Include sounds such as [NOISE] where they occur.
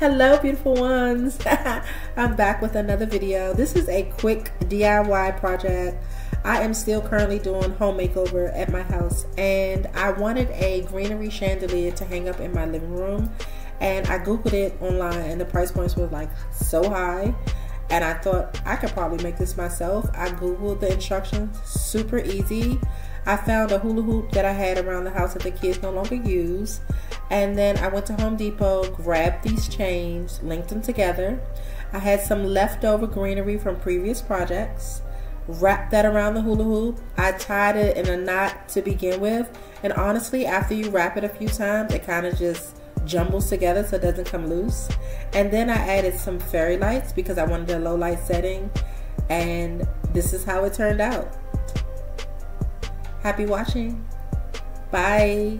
Hello beautiful ones. [LAUGHS] I'm back with another video. This is a quick DIY project. I am still currently doing home makeover at my house and I wanted a greenery chandelier to hang up in my living room and I googled it online and the price points were like so high and I thought I could probably make this myself. I googled the instructions, super easy. I found a hula hoop that I had around the house that the kids no longer use and then I went to Home Depot, grabbed these chains, linked them together. I had some leftover greenery from previous projects, wrapped that around the hula hoop. I tied it in a knot to begin with. And honestly, after you wrap it a few times, it kind of just jumbles together so it doesn't come loose. And then I added some fairy lights because I wanted a low light setting. And this is how it turned out. Happy watching. Bye.